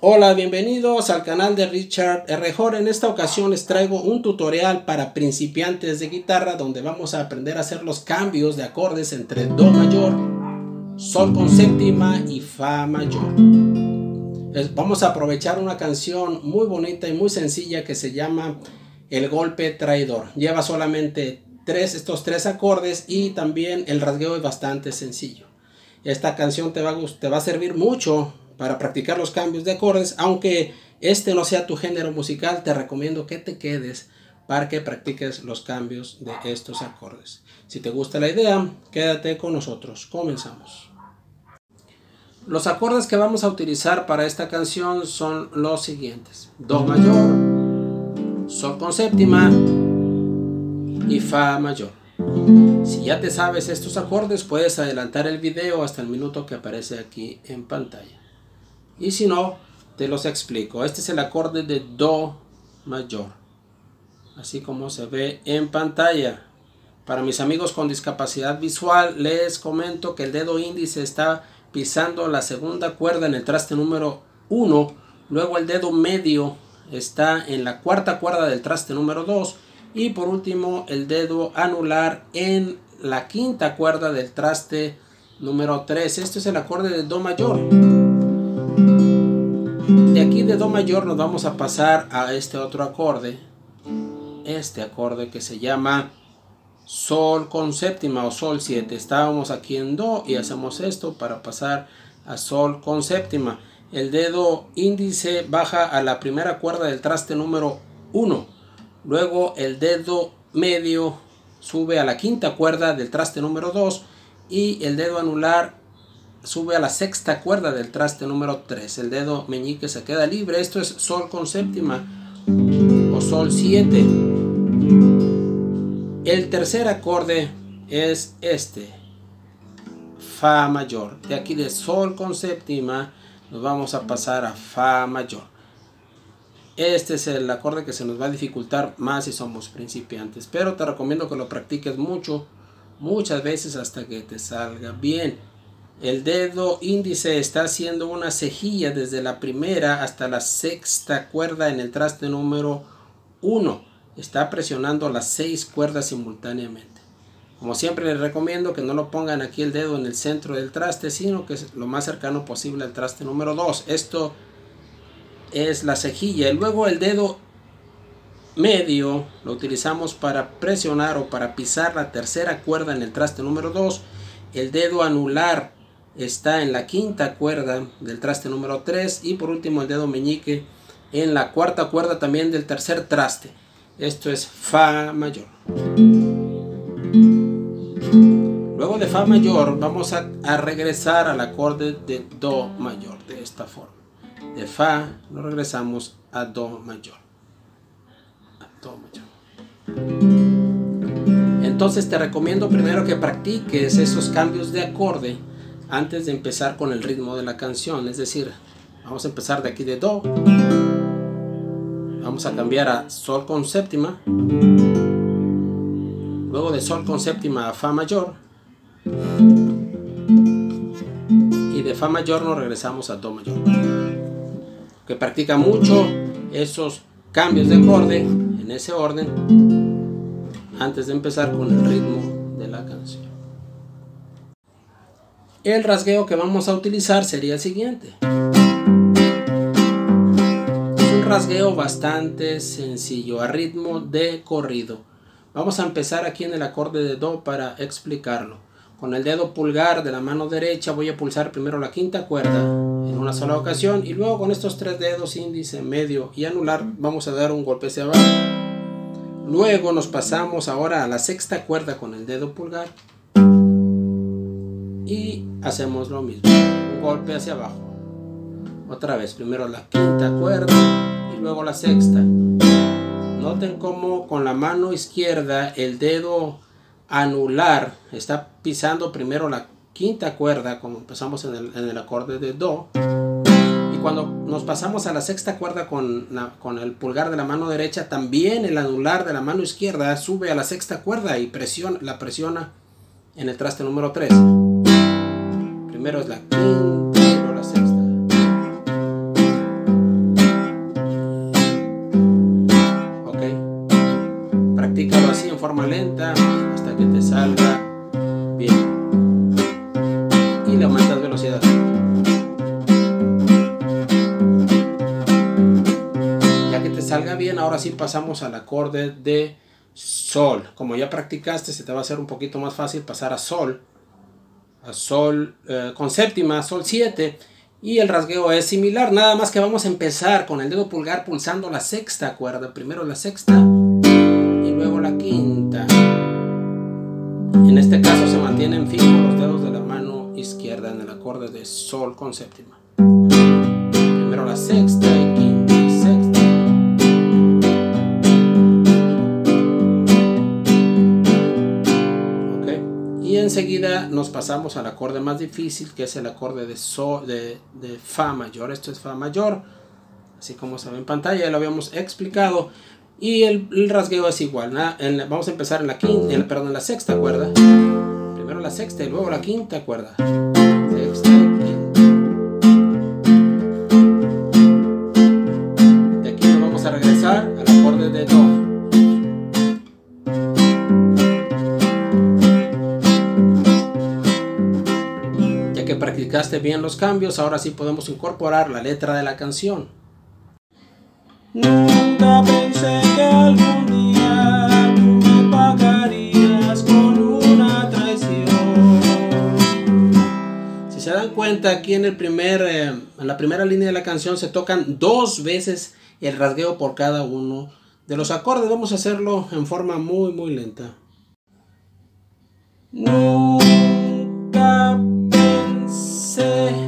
Hola, bienvenidos al canal de Richard Rejor. En esta ocasión les traigo un tutorial para principiantes de guitarra donde vamos a aprender a hacer los cambios de acordes entre Do mayor, Sol con séptima y Fa mayor. Vamos a aprovechar una canción muy bonita y muy sencilla que se llama El golpe traidor. Lleva solamente tres, estos tres acordes y también el rasgueo es bastante sencillo. Esta canción te va, te va a servir mucho para practicar los cambios de acordes, aunque este no sea tu género musical, te recomiendo que te quedes para que practiques los cambios de estos acordes. Si te gusta la idea, quédate con nosotros. Comenzamos. Los acordes que vamos a utilizar para esta canción son los siguientes. Do mayor, Sol con séptima y Fa mayor. Si ya te sabes estos acordes, puedes adelantar el video hasta el minuto que aparece aquí en pantalla. Y si no, te los explico. Este es el acorde de Do mayor. Así como se ve en pantalla. Para mis amigos con discapacidad visual, les comento que el dedo índice está pisando la segunda cuerda en el traste número 1. Luego el dedo medio está en la cuarta cuerda del traste número 2. Y por último el dedo anular en la quinta cuerda del traste número 3. Este es el acorde de Do mayor. Aquí de Do mayor nos vamos a pasar a este otro acorde. Este acorde que se llama Sol con séptima o Sol 7. Estábamos aquí en Do y hacemos esto para pasar a Sol con séptima. El dedo índice baja a la primera cuerda del traste número 1. Luego el dedo medio sube a la quinta cuerda del traste número 2 y el dedo anular sube a la sexta cuerda del traste número 3. El dedo meñique se queda libre. Esto es sol con séptima o sol 7. El tercer acorde es este. Fa mayor. De aquí de sol con séptima nos vamos a pasar a fa mayor. Este es el acorde que se nos va a dificultar más si somos principiantes. Pero te recomiendo que lo practiques mucho, muchas veces hasta que te salga bien. El dedo índice está haciendo una cejilla desde la primera hasta la sexta cuerda en el traste número 1. Está presionando las seis cuerdas simultáneamente. Como siempre les recomiendo que no lo pongan aquí el dedo en el centro del traste, sino que es lo más cercano posible al traste número 2. Esto es la cejilla. Y luego el dedo medio lo utilizamos para presionar o para pisar la tercera cuerda en el traste número 2. El dedo anular está en la quinta cuerda del traste número 3 y por último el dedo meñique en la cuarta cuerda también del tercer traste. Esto es Fa mayor. Luego de Fa mayor vamos a, a regresar al acorde de Do mayor de esta forma. De Fa nos regresamos a Do mayor. A Do mayor. Entonces te recomiendo primero que practiques esos cambios de acorde antes de empezar con el ritmo de la canción. Es decir, vamos a empezar de aquí de Do. Vamos a cambiar a Sol con séptima. Luego de Sol con séptima a Fa mayor. Y de Fa mayor nos regresamos a Do mayor. Que practica mucho esos cambios de acorde en ese orden antes de empezar con el ritmo de la canción. El rasgueo que vamos a utilizar sería el siguiente. Es un rasgueo bastante sencillo, a ritmo de corrido. Vamos a empezar aquí en el acorde de Do para explicarlo. Con el dedo pulgar de la mano derecha voy a pulsar primero la quinta cuerda en una sola ocasión y luego con estos tres dedos índice, medio y anular vamos a dar un golpe hacia abajo. Luego nos pasamos ahora a la sexta cuerda con el dedo pulgar y hacemos lo mismo. Un golpe hacia abajo. Otra vez primero la quinta cuerda y luego la sexta. Noten cómo con la mano izquierda el dedo anular está pisando primero la quinta cuerda como empezamos en el, acorde de do. Y cuando nos pasamos a la sexta cuerda con, con el pulgar de la mano derecha también el anular de la mano izquierda sube a la sexta cuerda y presiona, la presiona en el traste número 3 primero es la quinta y luego la sexta. Ok. Practícalo así en forma lenta hasta que te salga bien. Y le aumentas velocidad. Ya que te salga bien, ahora sí pasamos al acorde de sol. Como ya practicaste, se te va a hacer un poquito más fácil pasar a sol. Sol eh, con séptima, sol 7 y el rasgueo es similar, nada más que vamos a empezar con el dedo pulgar pulsando la sexta cuerda. Primero la sexta y luego la quinta. En este caso se mantienen fijos los dedos de la mano izquierda en el acorde de sol con séptima. Primero la sexta enseguida nos pasamos al acorde más difícil, que es el acorde de, sol, de, Fa mayor. Esto es Fa mayor, así como se ve en pantalla, ya lo habíamos explicado. Y el, rasgueo es igual. vamos a empezar en la, quinta, en, perdón, en la sexta cuerda. Primero la sexta y luego la quinta cuerda. Sexta y quinta. De aquí nos vamos a regresar al acorde de Do. Practicaste bien los cambios, ahora sí podemos incorporar la letra de la canción. Nunca pensé que algún día tú me pagarías con una traición. Si se dan cuenta, aquí en, el primer, eh, en la primera línea de la canción se tocan dos veces el rasgueo por cada uno de los acordes. Vamos a hacerlo en forma muy, muy lenta. Nunca say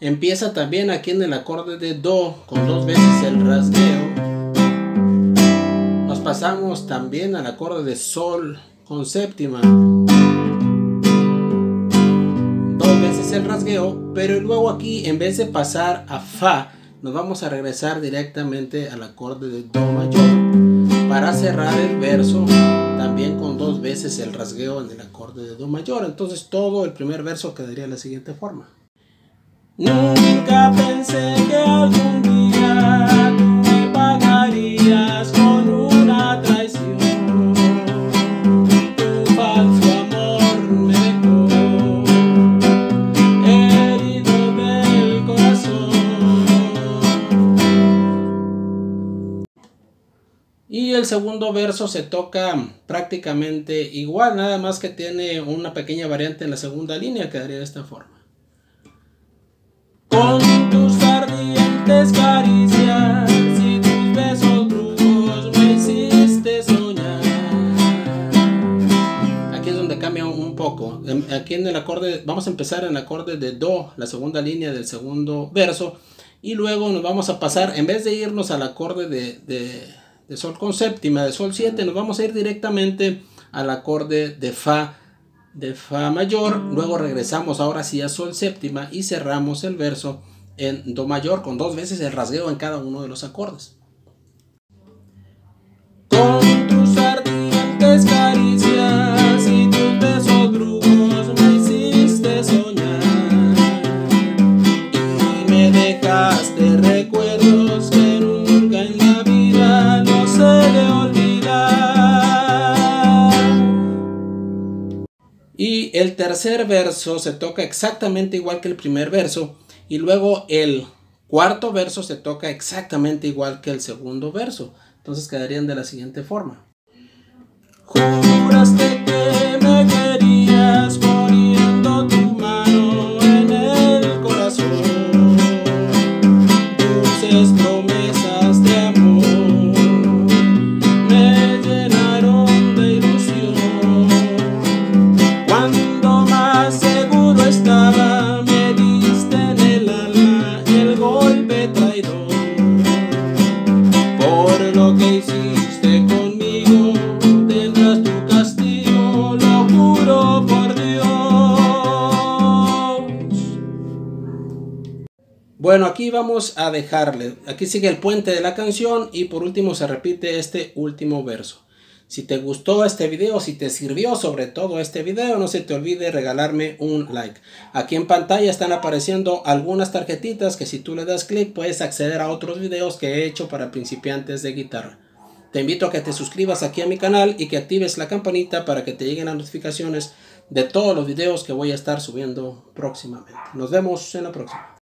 empieza también aquí en el acorde de Do con dos veces el rasgueo. Nos pasamos también al acorde de Sol con séptima. Dos veces el rasgueo, pero luego aquí en vez de pasar a Fa, nos vamos a regresar directamente al acorde de Do mayor para cerrar el verso también con dos veces el rasgueo en el acorde de Do mayor. Entonces todo el primer verso quedaría de la siguiente forma. Nunca pensé que algún día me pagarías con una traición. Tu falso amor me dejó herido del corazón. Y el segundo verso se toca prácticamente igual, nada más que tiene una pequeña variante en la segunda línea, quedaría de esta forma. Con tus ardientes caricias y tus besos brujos me hiciste soñar. Aquí es donde cambia un poco. Em, Aquí en el acorde, vamos a empezar en el acorde de Do, la segunda línea del segundo verso. Y luego nos vamos a pasar, en vez de irnos al acorde de, de, Sol con séptima, de Sol 7, nos vamos a ir directamente al acorde de Fa, de Fa mayor. Luego regresamos ahora sí a Sol séptima y cerramos el verso en Do mayor con dos veces el rasgueo en cada uno de los acordes. Con Y el tercer verso se toca exactamente igual que el primer verso. Y luego el cuarto verso se toca exactamente igual que el segundo verso. Entonces quedarían de la siguiente forma. lo que hiciste conmigo, tendrás tu castigo, lo juro por Dios. Bueno, aquí vamos a dejarle. Aquí sigue el puente de la canción y por último se repite este último verso. Si te gustó este video, si te sirvió sobre todo este video, no se te olvide regalarme un like. Aquí en pantalla están apareciendo algunas tarjetitas que si tú le das clic puedes acceder a otros videos que he hecho para principiantes de guitarra. Te invito a que te suscribas aquí a mi canal y que actives la campanita para que te lleguen las notificaciones de todos los videos que voy a estar subiendo próximamente. Nos vemos en la próxima.